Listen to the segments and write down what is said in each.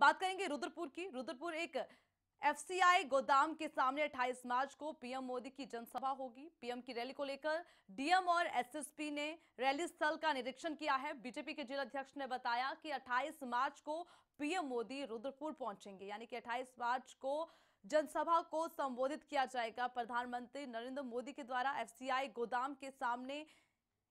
बात करेंगे रुद्रपुर की। रुद्रपुर एक एफसीआई गोदाम के सामने 28 मार्च को पीएम मोदी की जनसभा होगी। पीएम की रैली को लेकर डीएम और एसएसपी ने रैली स्थल का निरीक्षण किया है। बीजेपी के जिला अध्यक्ष ने बताया कि 28 मार्च को पीएम मोदी रुद्रपुर पहुँचेंगे, यानी कि 28 मार्च को जनसभा को संबोधित किया जाएगा। प्रधानमंत्री नरेंद्र मोदी के द्वारा एफसीआई गोदाम के सामने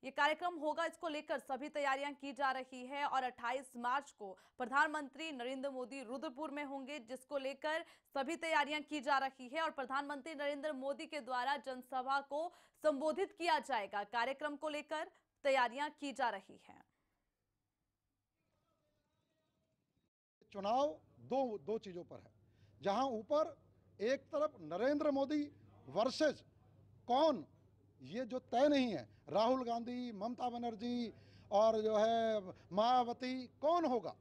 ये कार्यक्रम होगा, इसको लेकर सभी तैयारियाँ की जा रही है और 28 मार्च को प्रधानमंत्री नरेंद्र मोदी रुद्रपुर में होंगे, जिसको लेकर सभी तैयारियाँ की जा रही है और प्रधानमंत्री नरेंद्र मोदी के द्वारा जनसभा को संबोधित किया जाएगा। कार्यक्रम को लेकर तैयारियाँ की जा रही है। चुनाव दो दो चीज़ों पर है। जहाँ ऊपर एक तरफ़ नरेंद्र मोदी वर्सेज कौन ये जो तय नहीं है, राहुल गांधी, ममता बनर्जी और जो है मायावती, कौन होगा?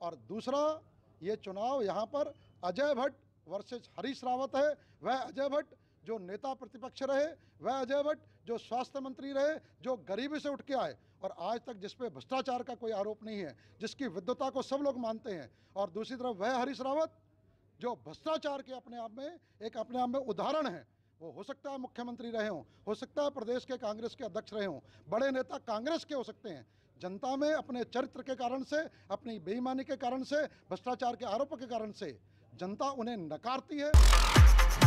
और दूसरा, ये चुनाव यहाँ पर अजय भट्ट वर्सेस हरीश रावत है। वह अजय भट्ट जो नेता प्रतिपक्ष रहे, वह अजय भट्ट जो स्वास्थ्य मंत्री रहे, जो गरीबी से उठ के आए। और आज तक जिस पे भ्रष्टाचार का कोई आरोप नहीं है, जिसकी विद्वता को सब लोग मानते हैं, और दूसरी तरफ़ वह हरीश रावत, जो भ्रष्टाचार के अपने आप में, एक अपने आप में उदाहरण है। वो हो सकता है मुख्यमंत्री रहे हों, हो सकता है प्रदेश के कांग्रेस के अध्यक्ष रहे हों, बड़े नेता कांग्रेस के हो सकते हैं। जनता में अपने चरित्र के कारण से, अपनी बेईमानी के कारण से, भ्रष्टाचार के आरोप के कारण से जनता उन्हें नकारती है।